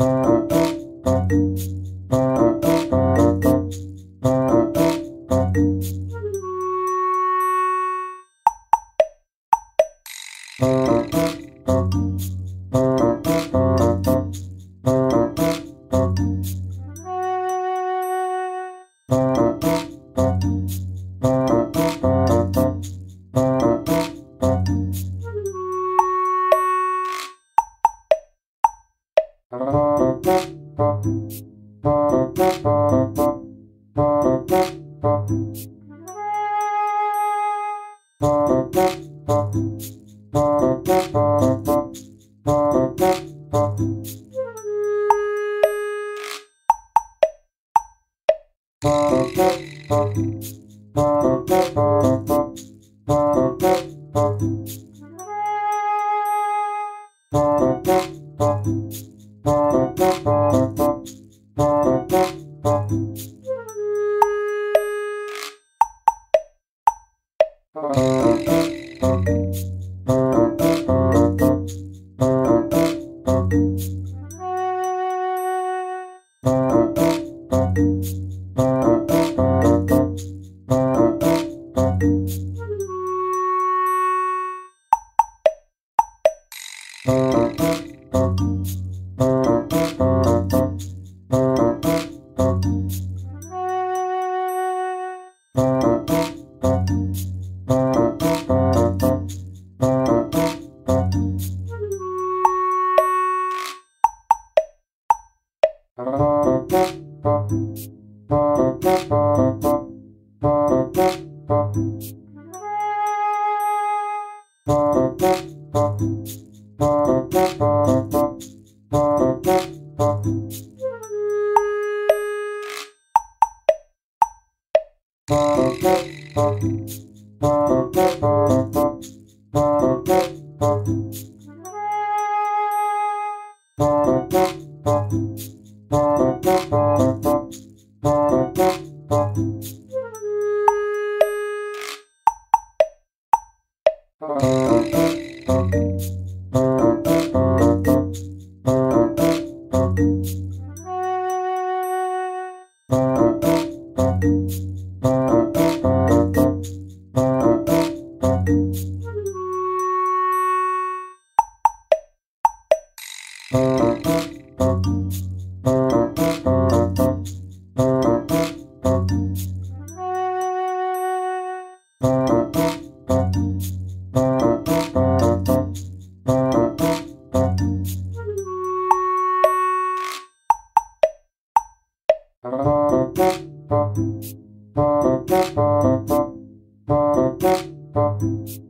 Thank you. Tchau. Thank you.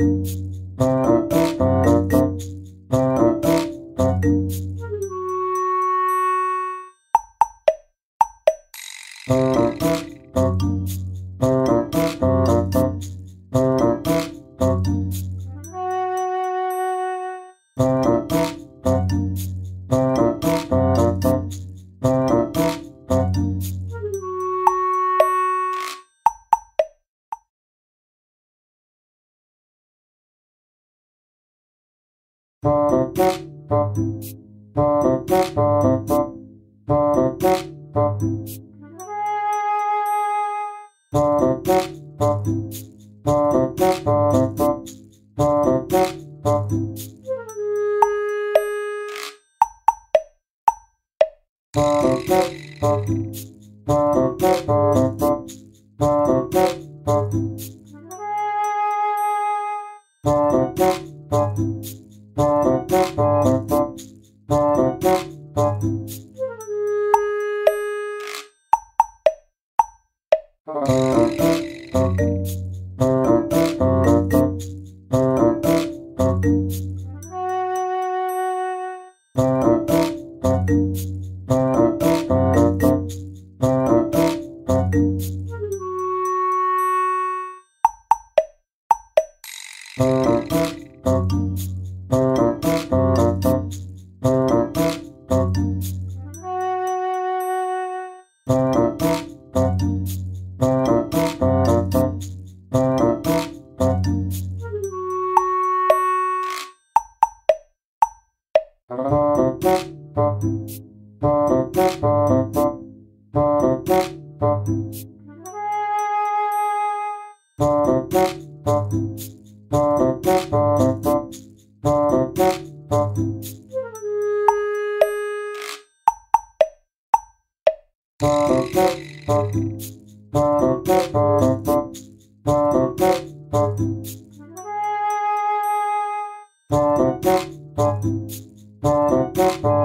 Thank you. Thank you. Thank you.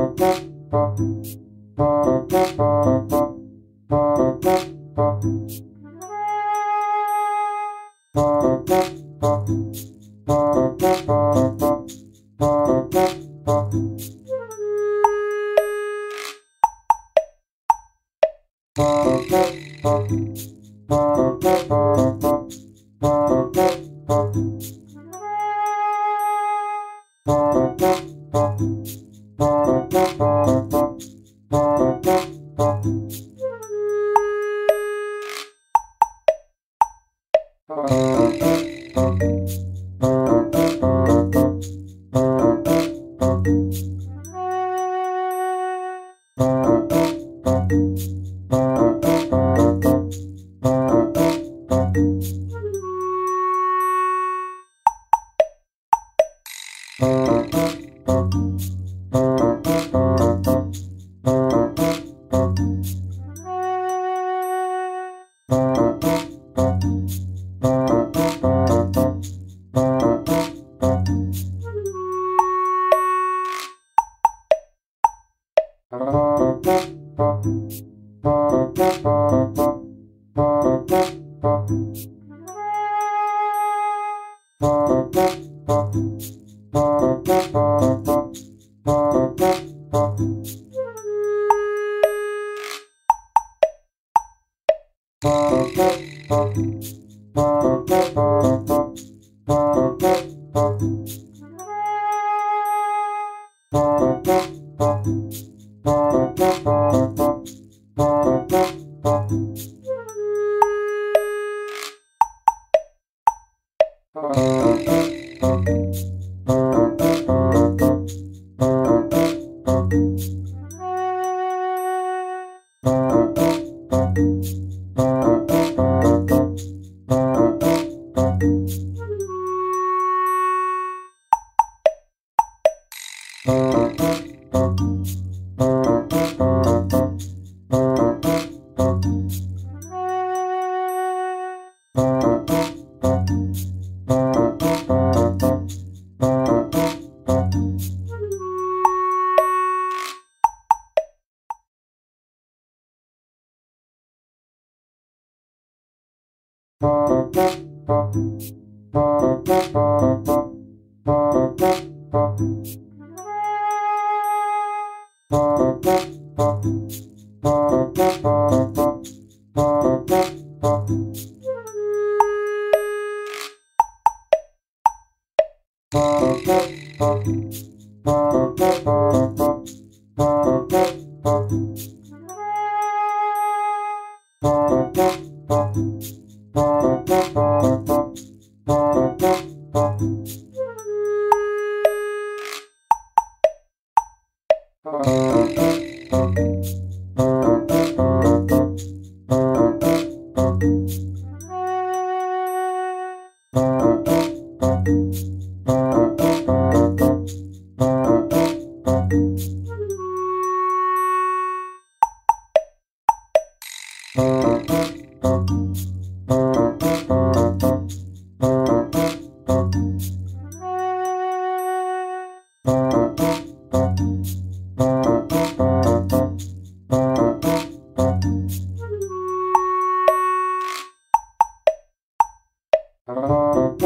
Thank you. Música Thank you. Thank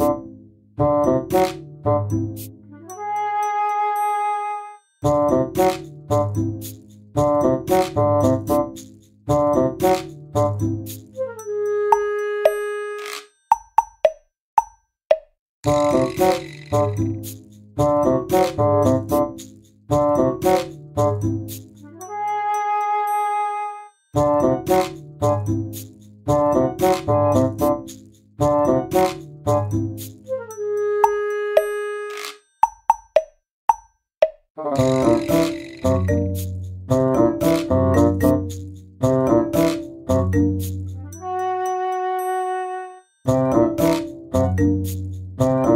you. Thank you.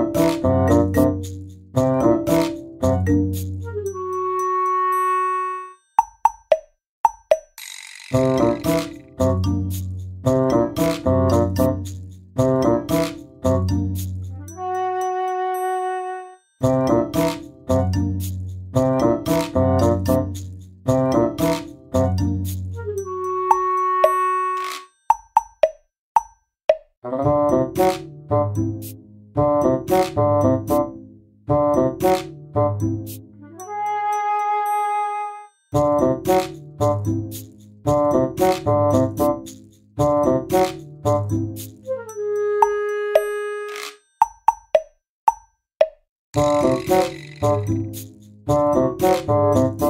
Thank you.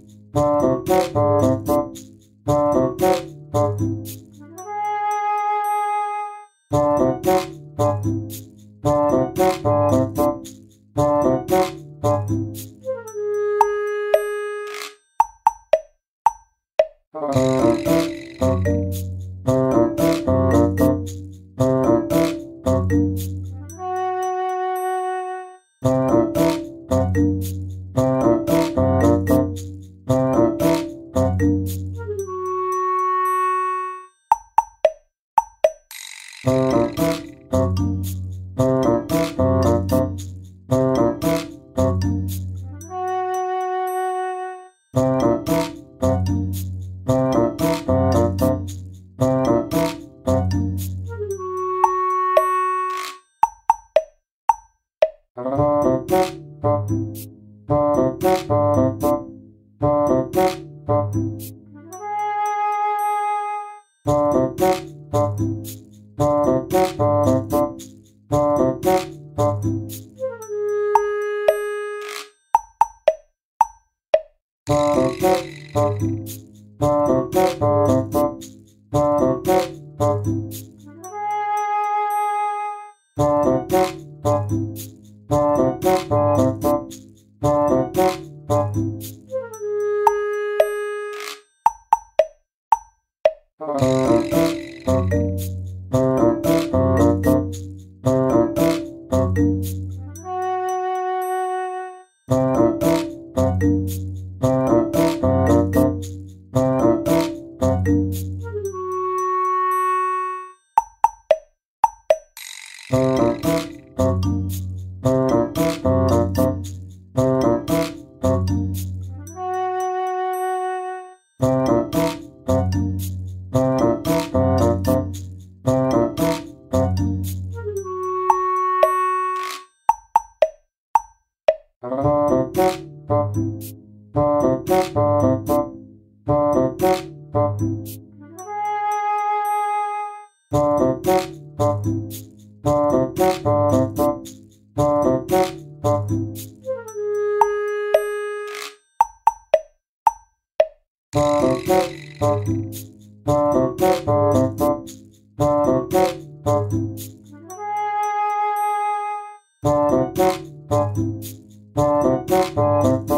Thank you.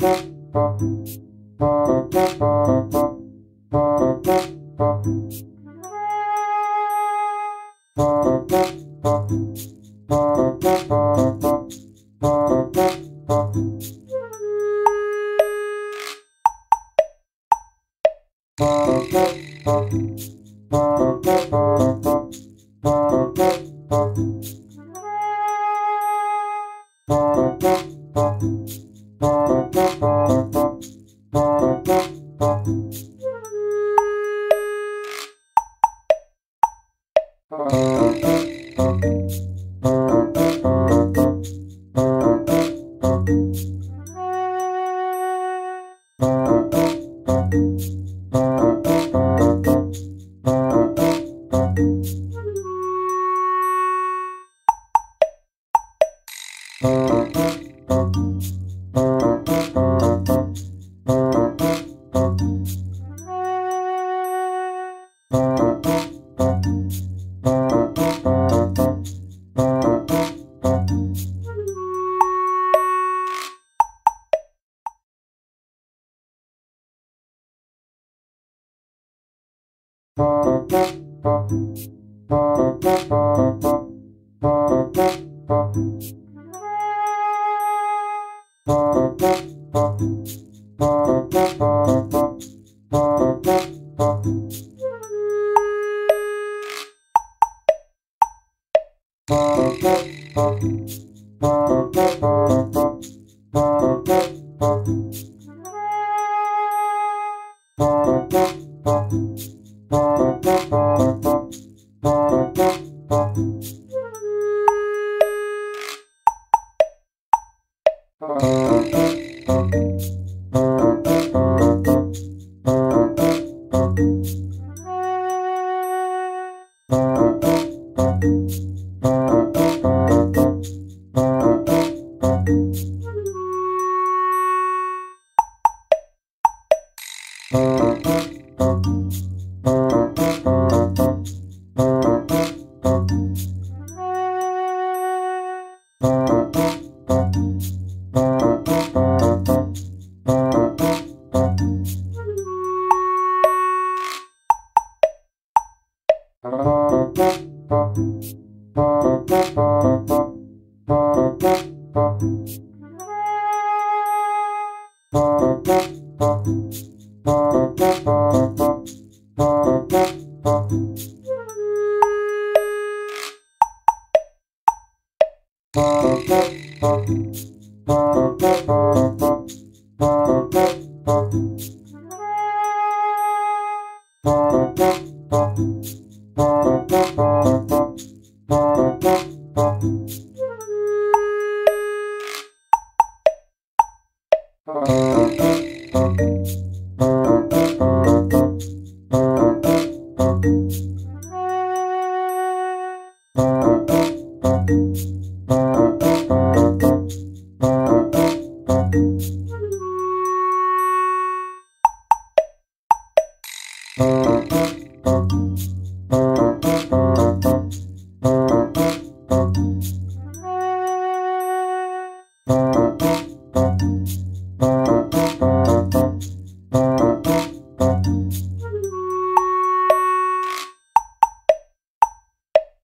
Thank you. Thank you.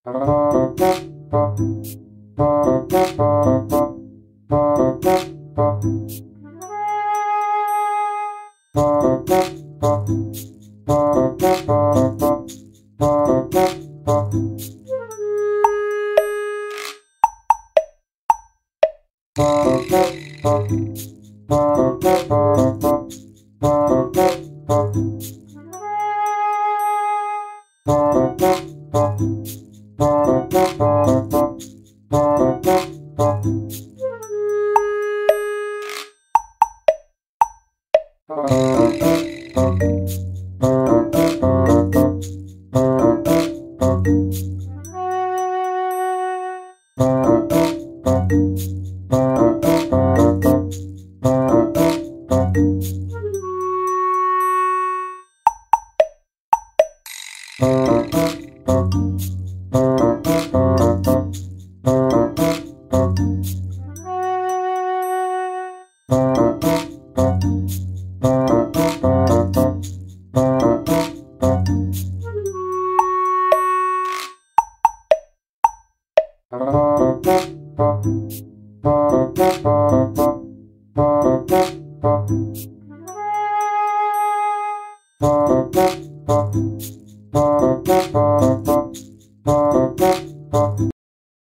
Thank you.